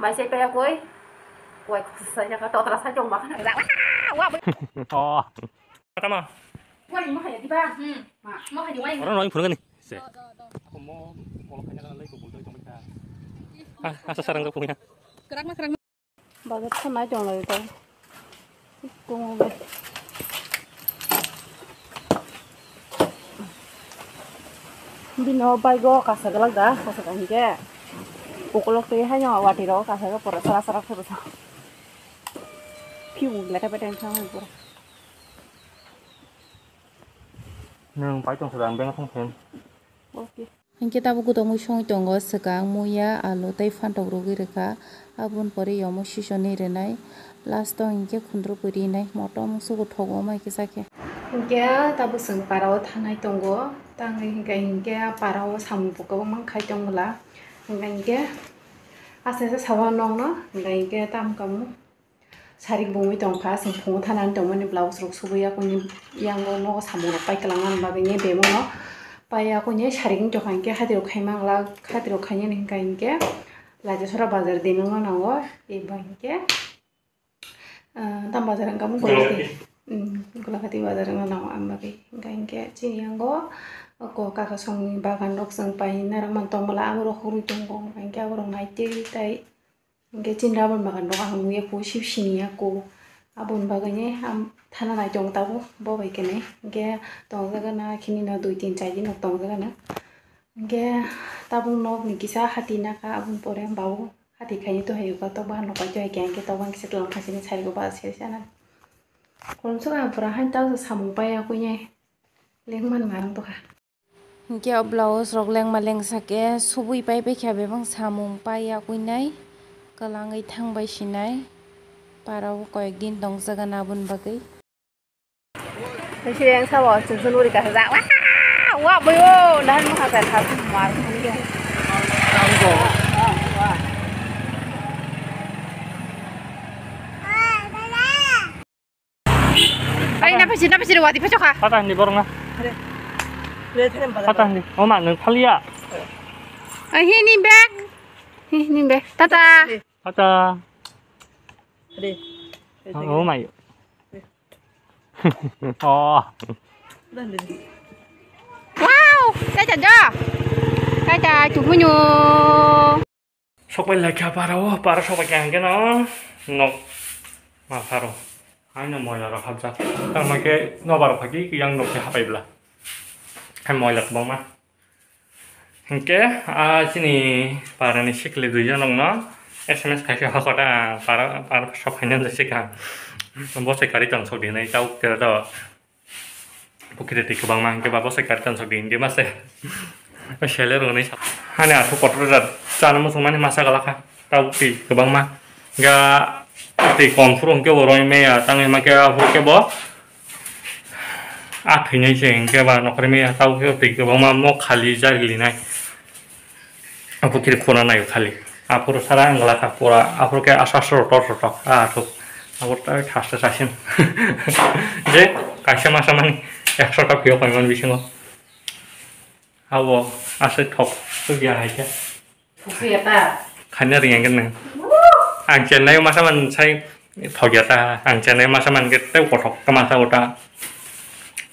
masih kayak kue kue saya kata otak saya cuma makan enggak wah oh kata mah wah kayak mah ya tiba hmm mah di wah orang orang nih sih aku mau kalau kanya lagi kumpul itu kita ah asal sarang tuh punya kerak mah bagus sama aja lah itu tunggu bino bago kasagalag da kasagalang ke ukulokto ha nyawa wati ro ka sa pora sara sara pora sa piu la ka beten sa ha pora nang pai tong sa dang beng thong pen okay Inke tabu kuto mu shong tongo sekang mu ya alo tai fan tok rogi reka abun pore yomo shisho ni renai last to inke khundro puri nai moto mu su thogo mai kisa ke inke tabu sung parao thanai tongo tangai inke inke parao sambu ko mang khai tongla hingke ase se sawa nong no hingke tam kamu. Sarik bungui tongkha sing phung thanan tongmani blouse rok subuya kuni yango no samu no pai kalangan bagenge demo no. Pai aku nye saring jokha hingke hadiro khaimang la hadiro khanye hingke hingke lajasora bazar dinong no nango eba hingke tam bazar kamu golok gulakati bazar nga nang ambagi hingga hingga cini anggo ko kaka songi bagan rok sang pai nara mantong bala ang rok huri tonggo hingga ang rok ngai tiri tai. Hingga cini rabon bagan rok ang shini aku abon baganye am thana nai tong tabu bo bai kene. Tong jaga na kini na dui tin chai din tong jaga na. Hingga tabung nok ni kisa hati na ka abon pore babu hati khaini to hayu ka to ba no ka jai kyang ke to bang kisa lang khasini chari ko ba se sana suka pura han tahu samu paya aku nye. Lengman ngarang tuh kah. hingke o blouse rokleng maleng sake subui pai paikha bebang samung paya kuinai kalangui e thangbai sinai parao koyekdin tongjagan aboni bagui Chị đang sao bỏ chân chân nuôi cả thời gian quá Wow, bây giờ đã hết mất hàng thật mà không biết Không có Ay, napasir, napasir, wati pa siya ka? Patan, di borong na. Hadi. Tata ni. Oh mak nung palia. hi ni back. Ni back. Tata. Tata. Đi. Oh mày. Oh. Wow, đây chả cho. Đây chả chúng mình nhu. সবাই লেখা anh পারো সবাইকে আগে না hấp মা পারো আইন ময়লা রাখা যা তার cái নবার ফাঁকি ইয়াং নকে হাঁপাইবলা so din dia mase shele ro ni hane aku kotor da chana mo sumani masa kala ka tau ti ke bang ma ga ti konfront ke boroi me ya. Tang ma ke afu ke bo a thini jeng ke ba nokre me ya tau ke ti ke bang ma mo khali jar gili nai apu kiri khona nai khali apur sara ngala ka pura apur ke asa sor tor tor a tu apur ta khasta sasin je kaisa masa mani একশো টাকা প্রিয় পরিমাণ বিশিং আবো আছে ঠক তো গিয়া হাইকে Bukiyata. খাইনা রিয়াং কেন আং চেন্নাই মাসা মান সাই ঠগিয়াতা আং চেন্নাই মাসা মান কেতে কঠক কামাসা ওটা Relax, pa. Thay pa na buile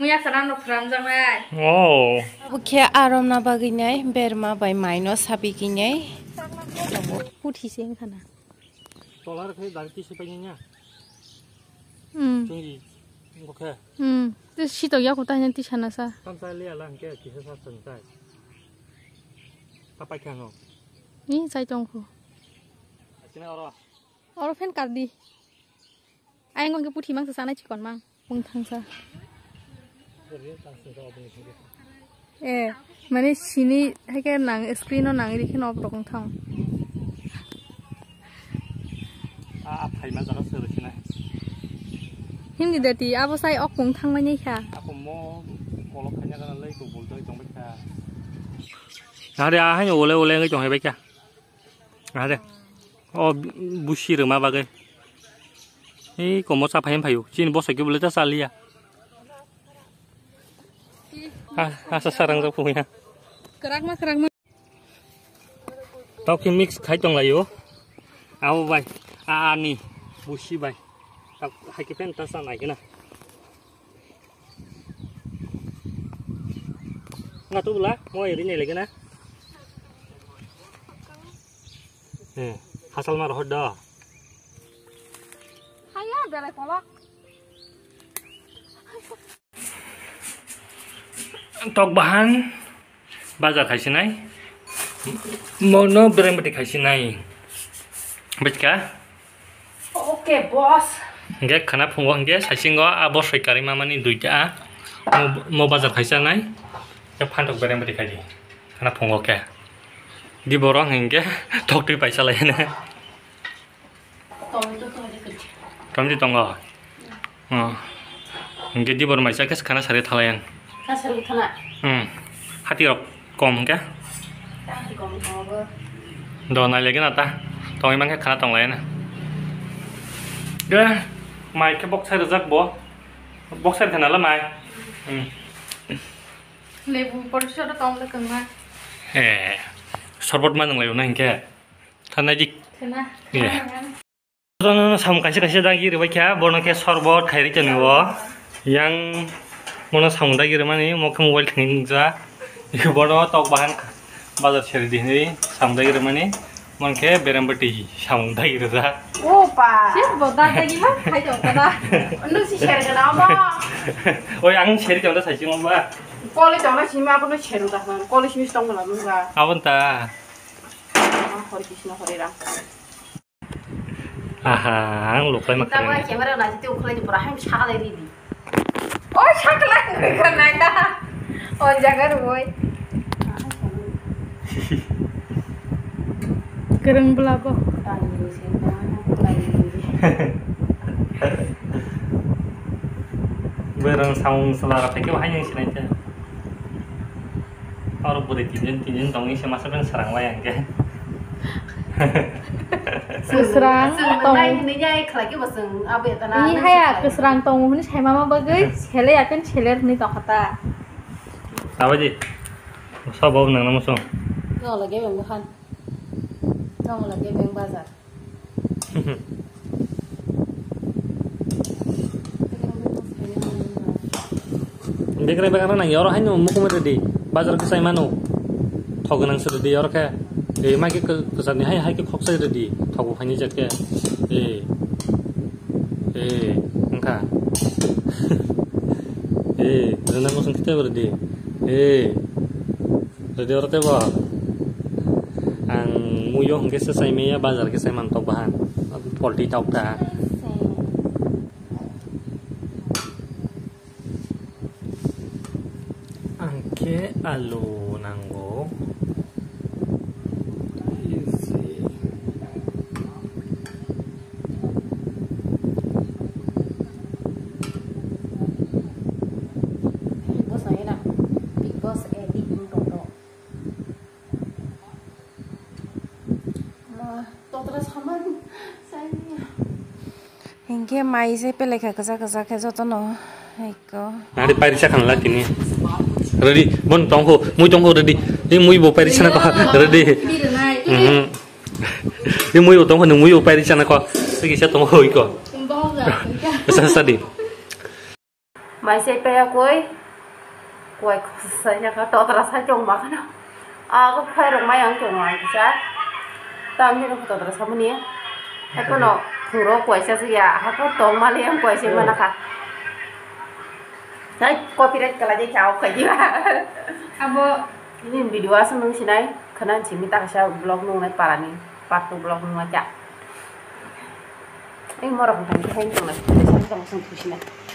मुया सरान रखराम जंगै ओ बुखे आराम ना बगिनै बेरमा बाय माइनस हाबि गिनै पुठी से खाना तोलार खै दारकी से पगिनै हम्म चुंगी बुखे हम्म ते शीतो या कोता ने तिसाना सा तम सा लिया लांग के किसे सा सं जाय पापा खानो नि जाय तंखो सिना और और फेन कर दी आयंग के पुठी मांग सा ना चिकन मांग बुंग थांग सा ए माने सिनि हायके नां स्क्रिनाव नाङै रिखे नब रकम थां आ फाइमा जाना सोरखिना हिमनि दति आबो साय अकं थांमायनि खा आबो म मलक खायना गाना लैखौ बोलदों जंबाय खा आरे आ हाय ओले ओले गै जंहैबाय खा आरे अ बुसिरो मा बागै ए कमो साफायम फायो चिन बसाखि बोले ता सालिया asa sarang tuh punya. kerak ma kerak ma Tao khi mix khai trong lại yo. Áo bay. À à, ni. Busi bay. Tao hai cái pen ta sang này cái nào. Nga tu lah, mau ini lagi na. Eh, hasal mar hoda. haya belai kolok Tok bahan bazar khaisi nai. Mono bereng beti khaisi nai. Bechka? oke bos Hingga khana phungo hingga saisingo abo soikari mamani duita. Mo mo bazar khaisa nai. Ya phantok bereng beti khaisi. Khana phungo ke. Di borong hingga tok tui paisa lai na. tomato to ada kerja Tom di tonggo. Oh. Hingga di borong maisa kes khana sari thalayan. kasar utana Hmm. Hati rok kom hingga. tak di kamu kamu Đồ này lấy cái nào ta? Tông em mang cái khá tông lấy nè. Gue, mày cái box size rất bố. Box size thế nào là mày? Ừ. lebu porsho da tong da kang ma Ê, 서rbot mà đừng lấy này kia. Thân này gì? thena Iya. 저는 사무 간시 간시 다기 이렇게 보는 게 서버 가이리 되는 거. 양 मना सामदागिरो माने mobile mobile थांजा इखो बड तक बाहान बाजार सेरि दिनै सामदागिरो माने मनखे बेरामबटि सामदागिरो जा ओपा सेस बदा दागि मा खाइदो दा नु सि सेर गना बा ओय आं सेरि दं दा साइसिं बा कलेज दं ना सिमा आबो सेरु दा कलेज मिस दं गला मुगा आबन ता हरिकिसना हरिरा आहा आं लखाय मा खालाय दा केमेरा लाजि ते उखलाय दि बरा हाम सालाय दि Oh, saklan gue kena dah. Oh, jangan boy. Kereng belapa. Barang saung selara pakai wahanya sih aja. Kalau boleh tinjun tinjun tongin sih masuk kan serang wayang kan. keserang Tong. ini nya lagi baseng apa ya tanah. ini haya keserang tong ni sai mama bagai chele akan cheler ni to kata Apa sih? Masa bau nang namu song. Nggak lagi bang bukan. Nggak lagi bang bazar. Bekre bekre nang yoro hanya muku mere di. Bazar ke saya manu. Thog nang sere di yoro ke. Eh ma ke kesan hai hai ke khok sai di. Thog phani jak ke. Eh. Eh, engka. Eh, kosong kita berdi. Eh. Berdi ora te ba. Ang muyo hingga selesai meya bazar ke saya mantap bahan. Polti tok ta. Angke alu nanggo. 가서만 사인이야. 이게 마이세 뺄레카 đi 그자 계속 떠노. 이거. 나리 파리샤 칸라 티니. Ready, bon tongko, mui tongko ready. Ini mui bo pairi sana ko ready. Hmm. Ini mui bo tongko, ini mui bo pairi sana ko. Segi sa tongko iko. Pesan tadi. Mai saya pay ra sao saya nak nó, à cuma phải Aku pay rumah yang cuma aja. Mai bisa. Tam ni ko to terasa mani. Aku no kuro koi sa ya. Aku tong mali ang koi sai mana ka. Sai copyright kala je chao kai jiwa. abo Ini video seneng sinai. Kana ci minta ka sa blog nung nai parani. Patu blog nung aja. Ini mau orang kan kain tuh lah. Saya sama sama sini.